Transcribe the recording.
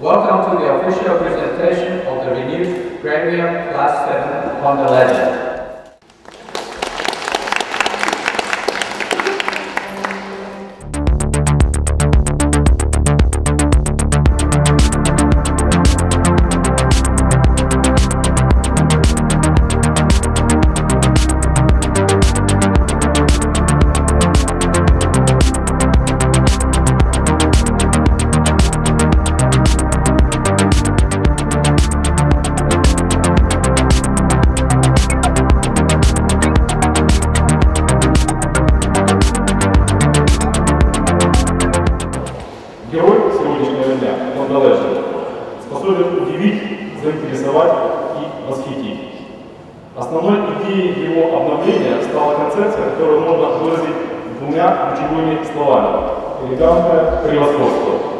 Welcome to the official presentation of the renewed Premium Class 7 Honda Legend. способен удивить, заинтересовать и восхитить. Основной идеей его обновления стала концепция, которую можно выразить двумя ключевыми словами – элегантное превосходство.